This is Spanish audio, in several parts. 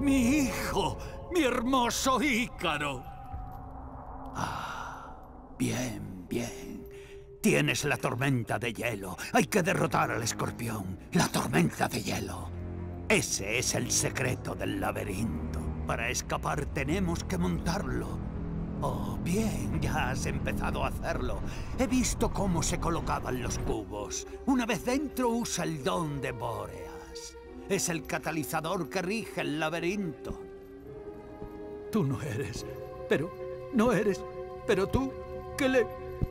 Mi hijo, mi hermoso Ícaro. Ah, bien, bien. Tienes la tormenta de hielo. Hay que derrotar al escorpión. La tormenta de hielo. Ese es el secreto del laberinto. Para escapar tenemos que montarlo. Oh, bien, ya has empezado a hacerlo. He visto cómo se colocaban los cubos. Una vez dentro usa el don de Boreas. Es el catalizador que rige el laberinto. Tú no eres, pero no eres, pero tú, ¿qué le,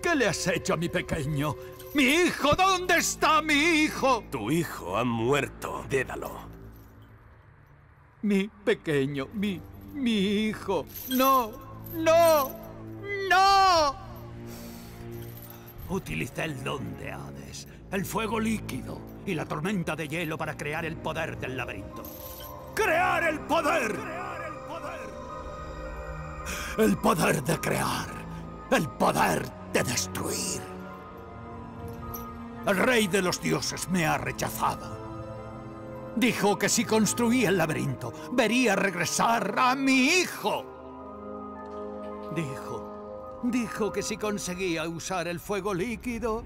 qué le has hecho a mi pequeño? ¡Mi hijo! ¿Dónde está mi hijo? Tu hijo ha muerto, Dédalo. Mi pequeño, mi, mi hijo. No, no, no. Utilicé el don de Hades, el fuego líquido y la tormenta de hielo para crear el poder del laberinto. ¡Crear el poder! ¡Crear el poder! El poder de crear. El poder de destruir. El rey de los dioses me ha rechazado. Dijo que si construía el laberinto, vería regresar a mi hijo. Dijo, dijo que si conseguía usar el fuego líquido...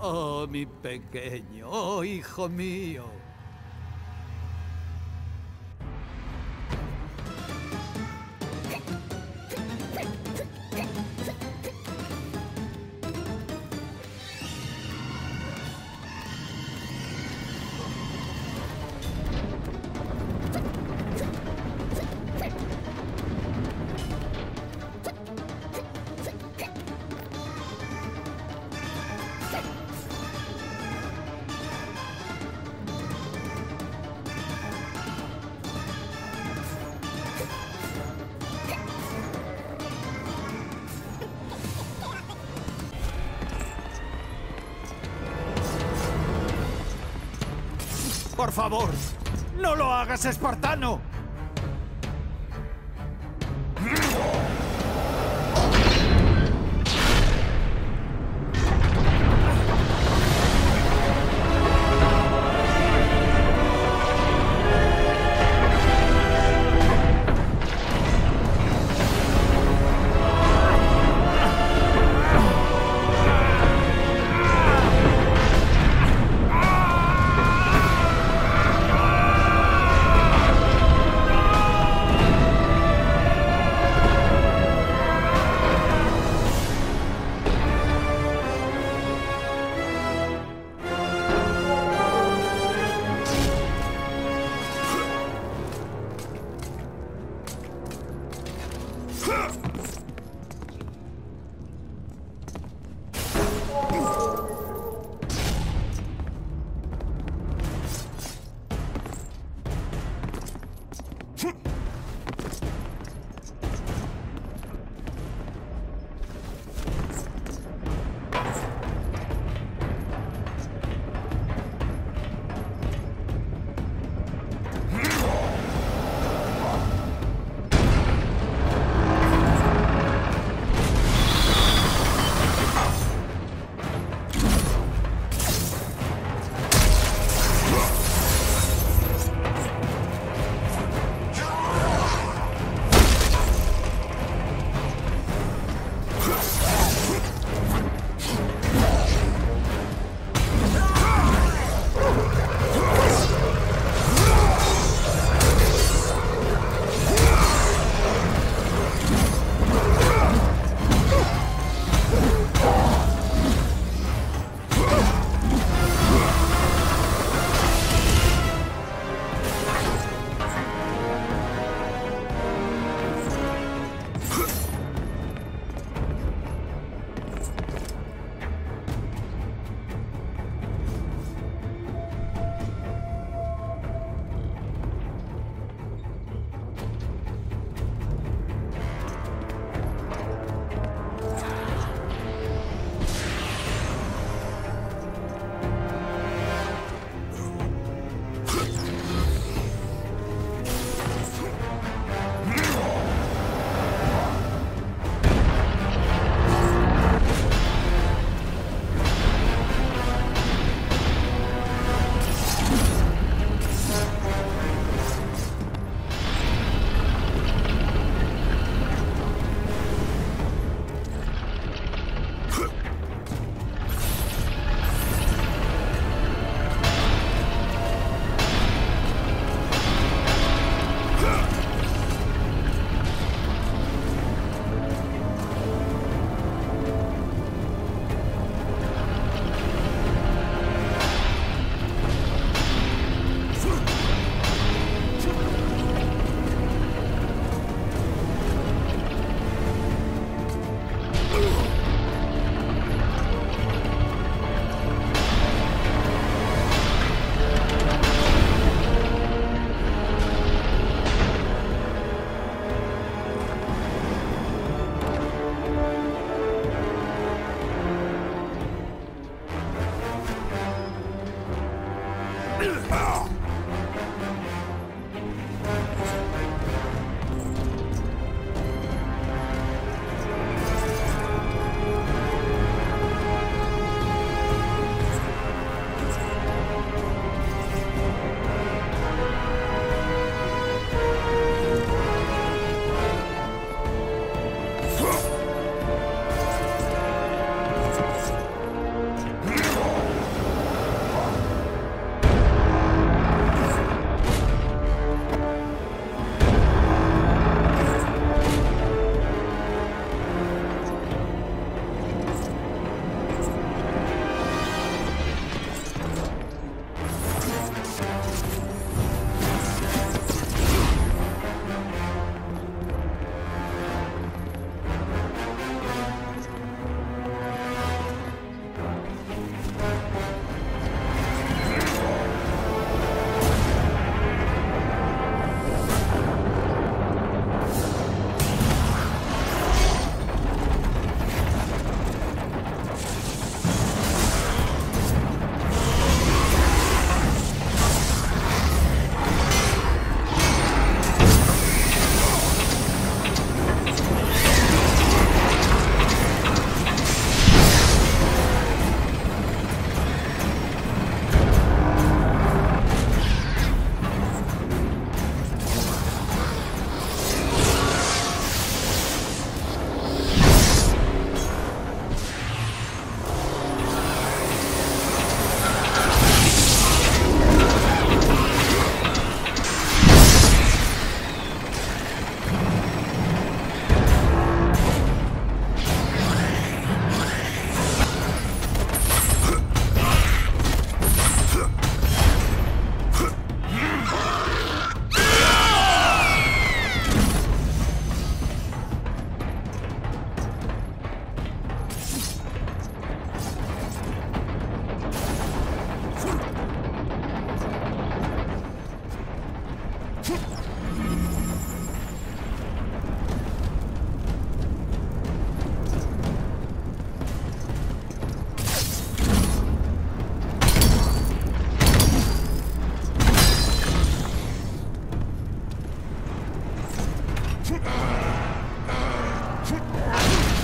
Oh, mi pequeño, oh, hijo mío. Por favor, no lo hagas, espartano. Huh!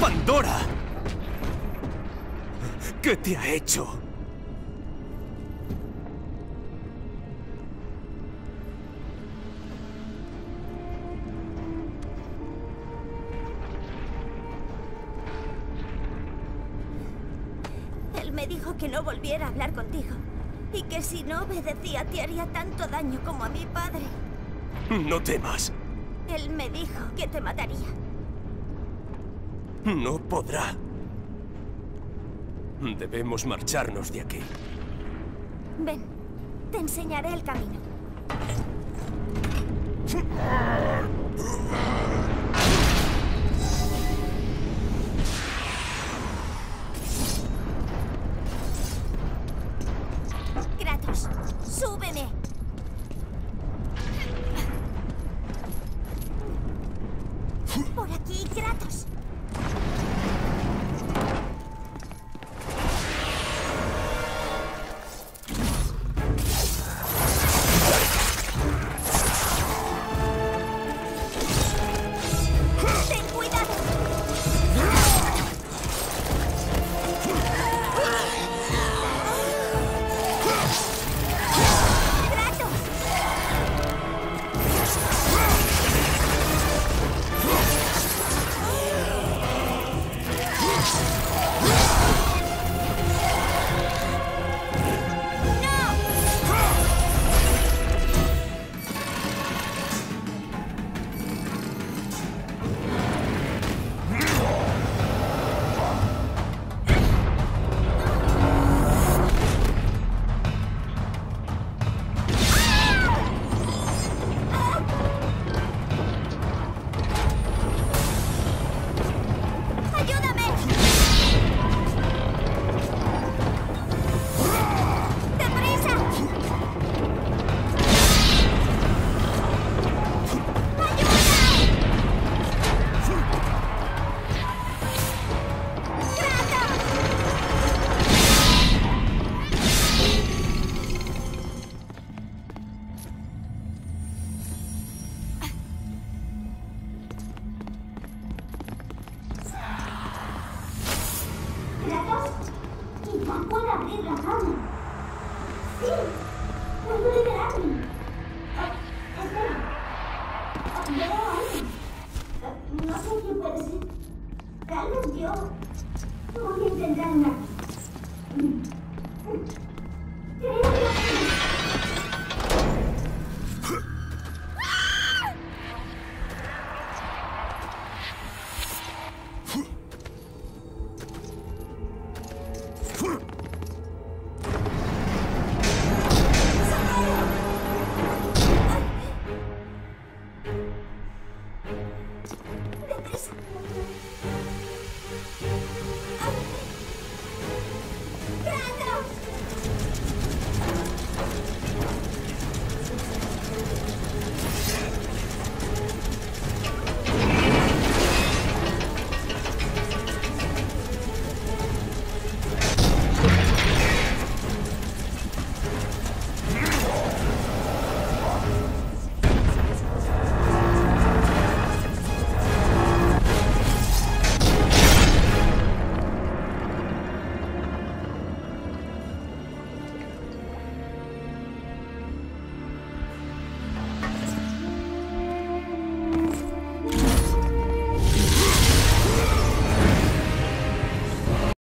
¡Pandora! ¿Qué te ha hecho? Hablar contigo. Y que si no obedecía te haría tanto daño como a mi padre. No temas. Él me dijo que te mataría. No podrá. Debemos marcharnos de aquí. Ven, te enseñaré el camino. súbeme.